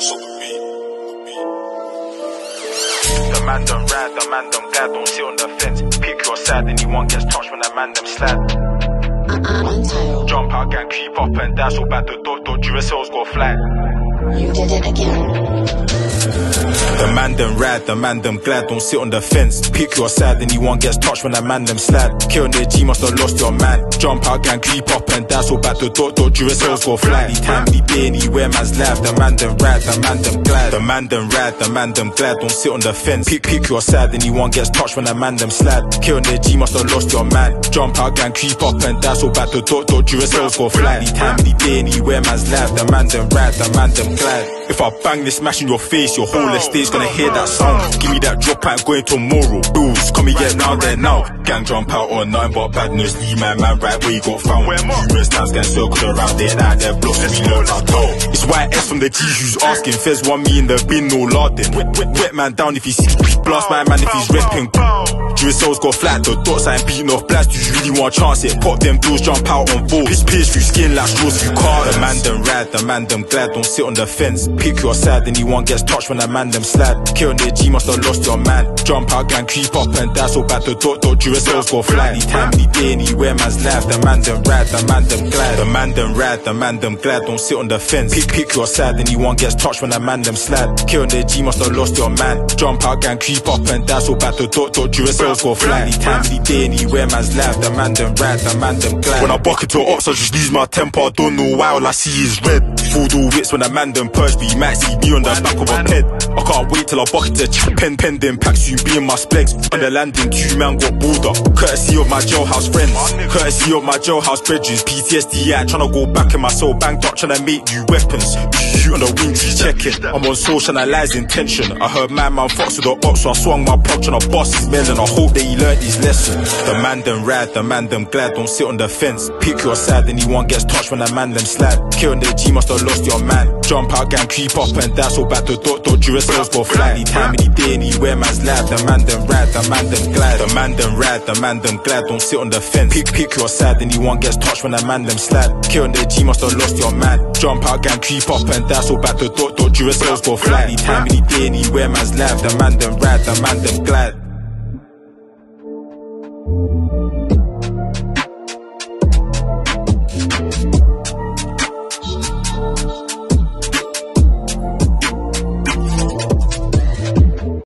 The man done ride, the man done glad, don't sit on the fence. Pick your side, anyone gets touched when the man them slide. Jump out and creep up and dash, so bad the door, door, sales go flat. You did it again. The man them ride, the man them glad, don't sit on the fence. Pick your side, anyone gets touched when the man them slide. Kill the G, must have lost your man. Jump out, gang, creep up and down, so bad the dot dot, Duracells go fly. Any time, any day, anywhere, man's life. The man them ride, the man them glad. The man them ride, the man them glad, don't sit on the fence. Pick, pick your side, anyone gets touched when the man them slide. Kill the G, must have lost your man. Jump out, gang, creep up and down, so bad the dot dot, Duracells go fly. Any time, any day, anywhere, man's life. The man them ride, the man them glad. If I bang this smash in your face, your whole estate's gonna hear that sound. Give me that drop out, going tomorrow. Bills, come get now, there now. Gang jump out on nothing but bad news. Leave my man right where you got found. Numerous times getting circled around there, now they're blocks. We learn our toe. It's YS from the G who's asking. Fez want me in the bin, no larding. Wet, wet, wet man down if he's blast my man if he's repping. Duracells got flat, the dots ain't beating off blast. You really want chance it? Pop them doors, jump out on balls. Piss, piss through skin like straws through cars. The man them ride, the man them glad, don't sit on the fence. Pick your side, anyone gets touched when the man them slide. Kill the G, must have lost your man. Jump out, gang, creep up and dash so bad the dot dot. Duracells go fly. Any time, any day, anywhere, man's life. The man them ride, the man them glad. The man them ride, the man them glad, don't sit on the fence. Pick, pick your side, anyone gets touched when the man them slide. Kill the G, must have lost your man. Jump out, gang, creep up and dash so bad the dot dot. Duracells go fly. Any time, any day, anywhere, man's life. The man them ride, the man them glad. When I buck into ops, I just lose my temper. I don't know why all I see is red. Fooled all wits when a man them purge, but you might see me on the back of a ped. I can't wait till I buck into ch- pen pending packs, you be in my specs. On the landing, two man got up. Courtesy of my jailhouse friends, courtesy of my jailhouse bridges. PTSD, yeah, tryna go back in my soul, banged up, tryna make new weapons. Shoot on the wings, you checking. I'm on social analyzing tension. I heard my man fucks with the ops, so I swung my prop tryna boss his melon. I hope that he learned his lesson. The man them ride, the man them glad, don't sit on the fence. Pick your side, anyone gets touched when the man them slide. Kill on the G, must have lost your man. Jump out, gang, creep up and dash bad the dot dot. Duracells go fly. Any time, any day, anywhere, man's life. The man them ride, the man them glad. The man them ride, the man them glad, don't sit on the fence. Pick, pick your side, anyone gets touched when the man them slide. Kill on the G, must have lost your man. Jump out, gang, creep up and dash bad the dot dot. Duracells go fly. Any time, any day, anywhere, man's life. The man them ride, the man them glad.